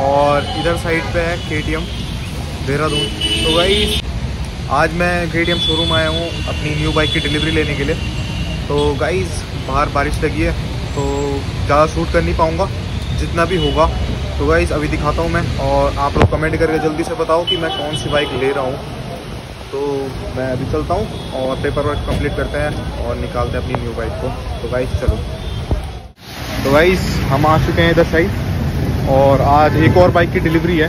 और इधर साइड पे है के टी एम देहरादून। तो गाइस आज मैं के टी एम शोरूम आया हूँ अपनी न्यू बाइक की डिलीवरी लेने के लिए। तो गाइस बाहर बारिश लगी है तो ज़्यादा शूट कर नहीं पाऊँगा, जितना भी होगा। तो गाइस अभी दिखाता हूँ मैं, और आप लोग कमेंट करके जल्दी से बताओ कि मैं कौन सी बाइक ले रहा हूँ। तो मैं अभी चलता हूँ, और पेपर वर्क कंप्लीट करते हैं, और निकालते हैं अपनी न्यू बाइक को। तो गाइस चलो। तो गाइस हम आ चुके हैं इधर साइड और आज एक और बाइक की डिलीवरी है।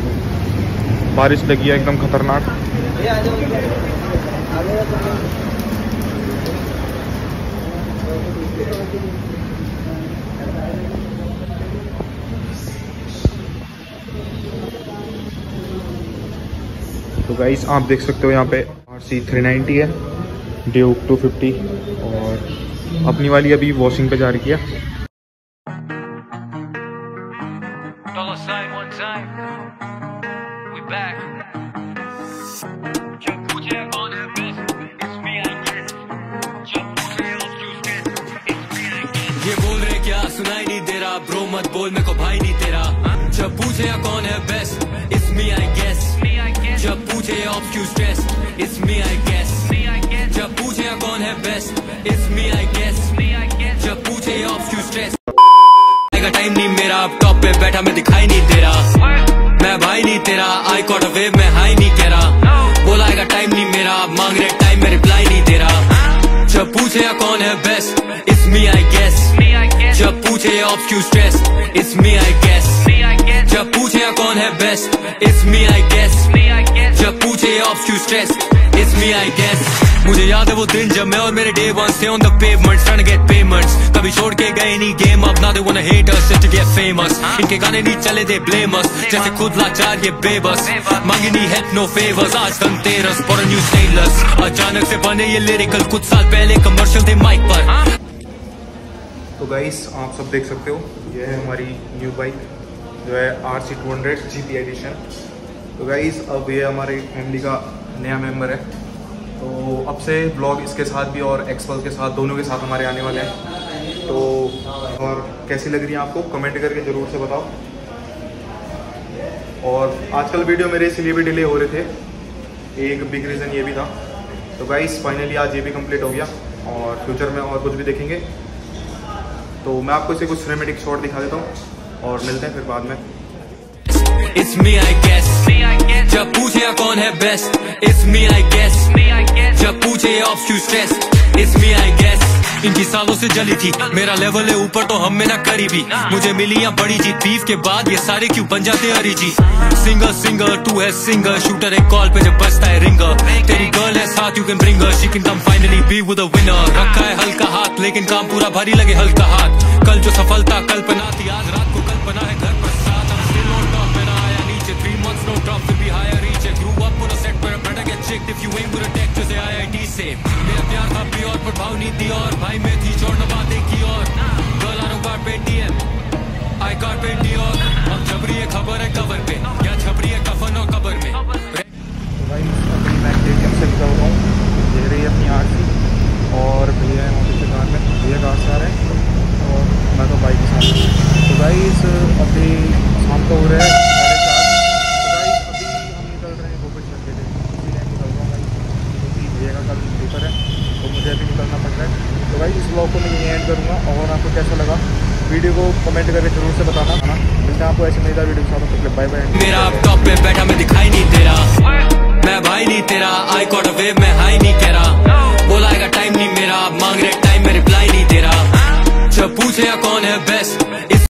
बारिश लगी है, एकदम खतरनाक। तो गाइस आप देख सकते हो यहाँ पे आर सी थ्री नाइन्टी है ड्यूक टू फिफ्टी और अपनी वाली अभी वॉशिंग पे जा रही है। Dollar sign one time. We back. best? It's me, it's me, ये बोल रहे क्या? सुनाई नहीं दे रहा ब्रो मत बोल मेरे को भाई नहीं तेरा जब पूछे या कौन है best it's me I guess जब पूछे obs stress it's me I guess जब पूछे या कौन है best it's me I guess जब पूछे ऑब्स स्ट्रेस आएगा टाइम नहीं मेरा। अब टॉप पे बैठा मैं दिखाई नहीं रहा। मैं भाई नहीं तेरा। आई कॉट वेव में हाई नहीं कह रहा। बोला आएगा टाइम नहीं मेरा। अब मांग रहे टाइम में रिप्लाई नहीं दे रहा। जब पूछे कौन है best it's me I guess जब पूछे off queue stress it's me I guess जब पूछे कौन है best it's me I guess जब पूछे off queue stress it's me I guess मुझे याद है वो दिन जब मैं और मेरे डे वन से on the to get payments कभी नहीं गेम अब now they wanna hate us just to get famous. इनके गाने नहीं चले दे blame us. जैसे खुद लाचार ये बेबस मांगी नहीं हेल्प नो फेवर्स आज धनतेरस फॉर न्यू स्टेनलेस अचानक से बने ये लिरिकल कुछ साल पहले कमर्शियल थे माइक पर तो गाइस आप सब देख सकते हो, ये है हमारी न्यू बाइक जो है R C two hundred G P edition तो गाइस अब ये हमारे फैमिली का नया मेंबर है। तो अब से ब्लॉग इसके साथ भी और एक्सपल के साथ, दोनों के साथ हमारे आने वाले हैं। तो और कैसी लग रही है आपको? कमेंट करके ज़रूर से बताओ। और आजकल वीडियो मेरे इसलिए भी डिले हो रहे थे एक बिग रीज़न ये भी था। तो गाइस फाइनली आज ये भी कंप्लीट हो गया और फ्यूचर में और कुछ भी देखेंगे। तो मैं आपको इसे कुछ सिनेमेटिक शॉट दिखा देता हूँ और मिलते हैं फिर बाद में। It's me, I guess. जब पूछे कौन है best It's me, I guess. जब पूछे off queue stress It's me, I guess. इनकी सालों से जली थी। मेरा लेवल है ऊपर तो हम में ना करीबी। मुझे मिली यहाँ बड़ी जीत बीफ के बाद ये सारे क्यों बन जाते Hari ji singer singer too है सिंगर शूटर एक कॉल पे जब बजता है रिंगर तेरी गर्ल है, साथ you can bring she can come finally be with a winner रखा है हल्का हाथ, लेकिन काम पूरा भारी लगे हल्का हाथ। कल जो सफलता कल्पना थी, आज प्रभाव नीति और भाई में यहीं एंड करूँगा, और आपको कैसा लगा? वीडियो को कमेंट करके ज़रूर से बताना, है ना? मिलते आपको ऐसे मज़ेदार वीडियो के साथ तो बाय बाय मेरा टॉप पे बैठा, मैं दिखाई नहीं दे रहा। मैं भाई नहीं तेरा आई कॉट वेव मैं हाई नहीं कह रहा। बोला टाइम नहीं मेरा। मांग रहे टाइम में रिप्लाई नहीं दे रहा। जब पूछे कौन है बेस्ट